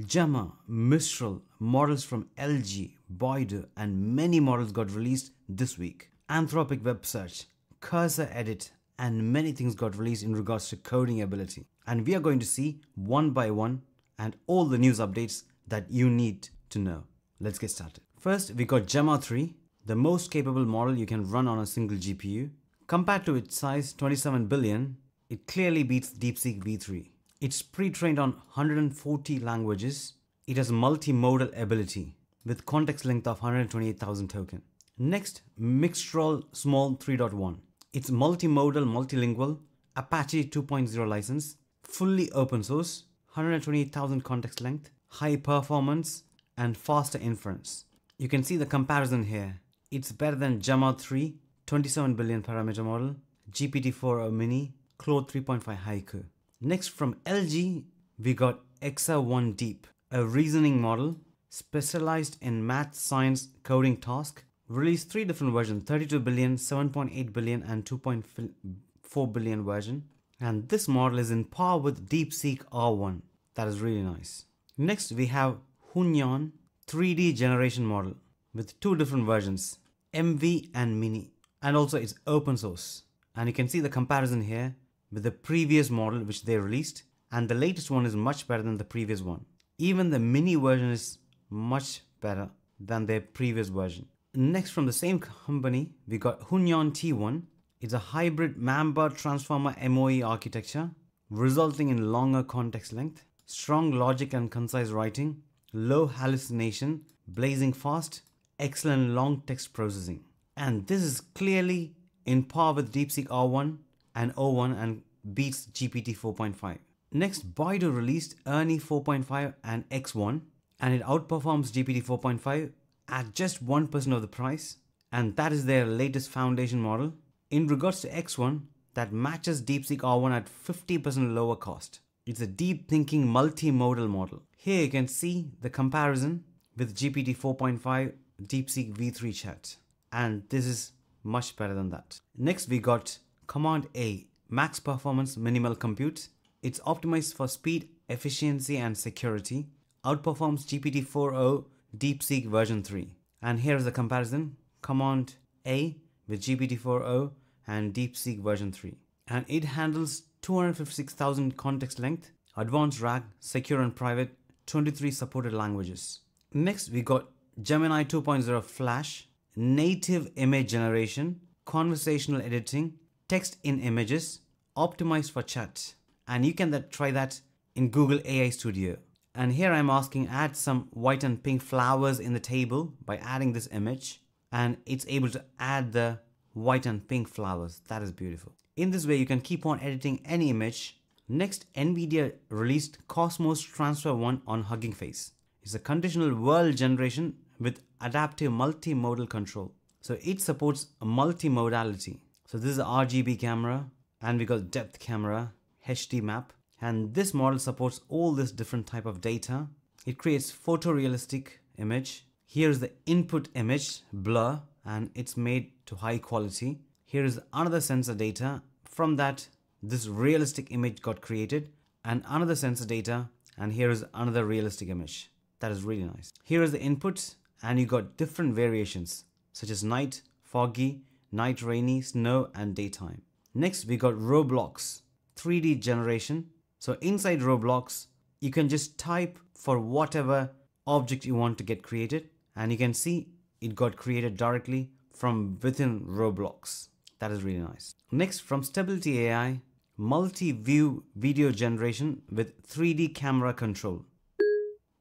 Gemma, Mistral, models from LG, Baidu, and many models got released this week. Anthropic Web Search, Cursor Edit, and many things got released in regards to coding ability. And we are going to see one by one and all the news updates that you need to know. Let's get started. First, we got Gemma 3, the most capable model you can run on a single GPU. Compared to its size 27 billion, it clearly beats DeepSeek V3. It's pre-trained on 140 languages. It has multimodal ability with context length of 128,000 token. Next, Mistral Small 3.1. It's multimodal, multilingual, Apache 2.0 license, fully open source, 128,000 context length, high performance, and faster inference. You can see the comparison here. It's better than Gemma 3, 27 billion parameter model, GPT-4o Mini, Claude 3.5 Haiku. Next from LG, we got EXAONE Deep, a reasoning model specialized in math, science, coding task. Released three different versions, 32 billion, 7.8 billion, and 2.4 billion version. And this model is in par with DeepSeek R1. That is really nice. Next, we have Hunyuan 3D generation model with two different versions, MV and Mini. And also it's open source. And you can see the comparison here with the previous model which they released and the latest one is much better than the previous one. Even the mini version is much better than their previous version. Next from the same company, we got Hunyuan T1. It's a hybrid Mamba transformer MOE architecture, resulting in longer context length, strong logic and concise writing, low hallucination, blazing fast, excellent long text processing. And this is clearly in par with DeepSeek R1 and O1 and beats GPT 4.5. Next, Baidu released Ernie 4.5 and X1 and it outperforms GPT 4.5 at just 1% of the price and that is their latest foundation model. In regards to X1, that matches DeepSeek R1 at 50% lower cost. It's a deep thinking multimodal model. Here you can see the comparison with GPT 4.5 DeepSeek V3 chat and this is much better than that. Next we got Command A, max performance minimal compute. It's optimized for speed, efficiency and security. Outperforms GPT-4o DeepSeek version 3. And here is the comparison. Command A with GPT-4o and DeepSeek version 3. And it handles 256,000 context length, advanced RAG, secure and private, 23 supported languages. Next, we got Gemini 2.0 Flash, native image generation, conversational editing, text in images, optimized for chat. And you can that, try that in Google AI Studio. And here I'm asking add some white and pink flowers in the table by adding this image. And it's able to add the white and pink flowers. That is beautiful. In this way, you can keep on editing any image. Next, NVIDIA released Cosmos Transfer 1 on Hugging Face. It's a conditional world generation with adaptive multimodal control. So it supports multimodality. So this is RGB camera and we got depth camera, HD map. And this model supports all this different type of data. It creates photorealistic image. Here's the input image blur and it's made to high quality. Here is another sensor data. From that, this realistic image got created and another sensor data. And here is another realistic image. That is really nice. Here is the input and you got different variations such as night, foggy, night rainy, snow and daytime. Next we got Roblox 3D generation. So inside Roblox you can just type for whatever object you want to get created and you can see it got created directly from within Roblox. That is really nice. Next from Stability AI, multi-view video generation with 3D camera control.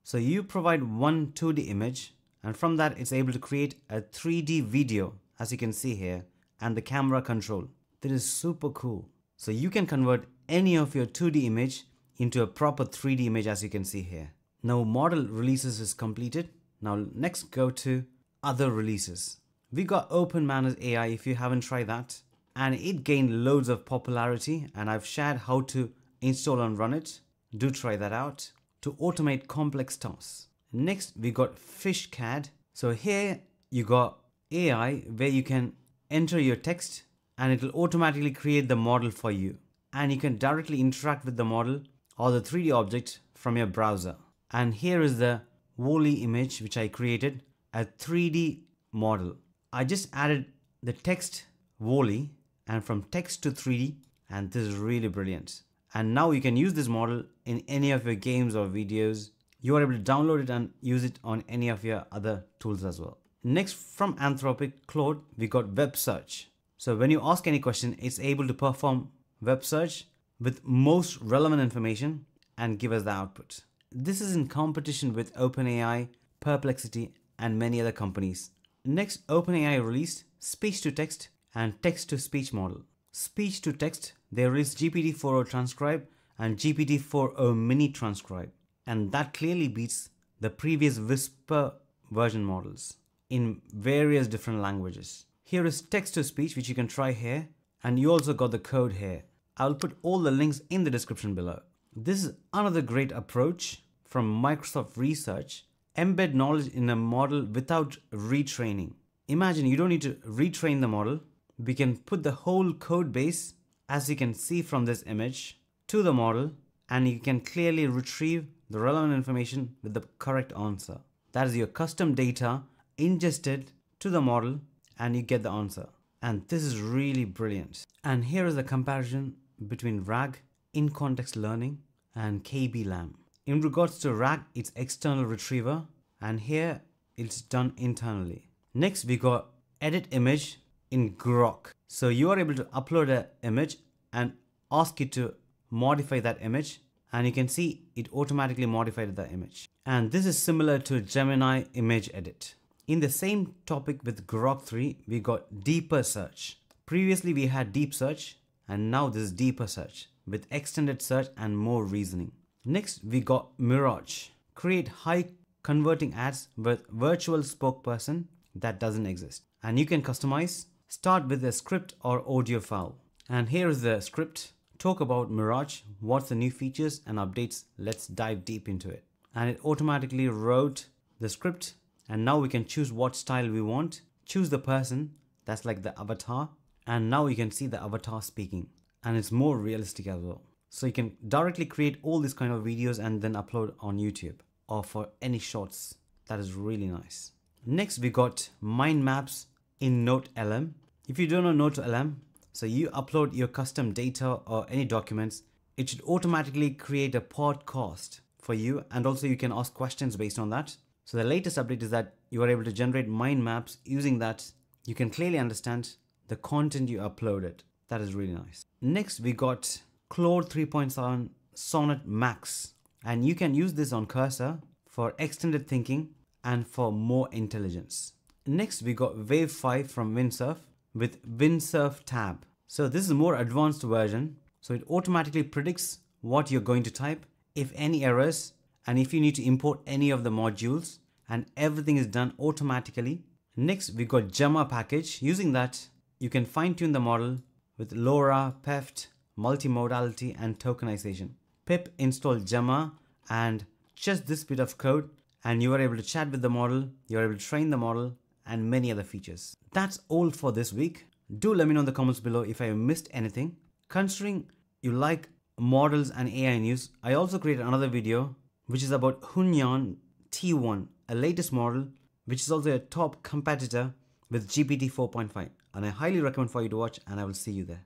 So you provide one 2D image and from that it's able to create a 3D video as you can see here and the camera control. That is super cool. So you can convert any of your 2D image into a proper 3D image as you can see here. Now model releases is completed. Now next go to other releases. We got OpenManus AI if you haven't tried that and it gained loads of popularity and I've shared how to install and run it. Do try that out to automate complex tasks. Next, we got FishCAD. So here you got AI where you can enter your text and it will automatically create the model for you. And you can directly interact with the model or the 3D object from your browser. And here is the WALL-E image which I created, a 3D model. I just added the text WALL-E and from text to 3D and this is really brilliant. And now you can use this model in any of your games or videos. You are able to download it and use it on any of your other tools as well. Next from Anthropic Claude, we got web search. So when you ask any question, it's able to perform web search with most relevant information and give us the output. This is in competition with OpenAI, Perplexity, and many other companies. Next, OpenAI released speech to text and text to speech model. Speech to text, they released GPT-4o transcribe and GPT-4o mini transcribe. And that clearly beats the previous Whisper version models in various different languages. Here is text to speech, which you can try here. And you also got the code here. I'll put all the links in the description below. This is another great approach from Microsoft Research. Embed knowledge in a model without retraining. Imagine you don't need to retrain the model. We can put the whole code base, as you can see from this image, to the model and you can clearly retrieve the relevant information with the correct answer. That is your custom data ingested to the model and you get the answer. And this is really brilliant. And here is the comparison between RAG, in context learning, and KBLaM. In regards to RAG, it's external retriever, and here it's done internally. Next, we got edit image in Grok. So you are able to upload an image and ask it to modify that image and you can see it automatically modified the image. And this is similar to Gemini image edit. In the same topic with Grok 3, we got deeper search. Previously we had deep search and now this is deeper search with extended search and more reasoning. Next we got Mirage. Create high converting ads with virtual spokesperson that doesn't exist. And you can customize. Start with a script or audio file. And here is the script. Talk about Mirage, what's the new features and updates. Let's dive deep into it. And it automatically wrote the script. And now we can choose what style we want. Choose the person, that's like the avatar. And now you can see the avatar speaking. And it's more realistic as well. So you can directly create all these kind of videos and then upload on YouTube or for any shorts. That is really nice. Next, we got mind maps in NoteLM. If you don't know NoteLM, so you upload your custom data or any documents, it should automatically create a podcast for you. And also you can ask questions based on that. So the latest update is that you are able to generate mind maps using that. You can clearly understand the content you uploaded. That is really nice. Next, we got Claude 3.7 Sonnet Max. And you can use this on Cursor for extended thinking and for more intelligence. Next, we got Wave 5 from Windsurf with Windsurf tab. So this is a more advanced version. So it automatically predicts what you're going to type, if any errors, and if you need to import any of the modules, and everything is done automatically. Next, we got Gemma package. Using that, you can fine tune the model with LoRA, PEFT, multimodality, and tokenization. Pip install Gemma and just this bit of code and you are able to chat with the model, you are able to train the model and many other features. That's all for this week. Do let me know in the comments below if I missed anything. Considering you like models and AI news, I also created another video which is about Hunyuan T1, a latest model which is also a top competitor with GPT 4.5 and I highly recommend for you to watch and I will see you there.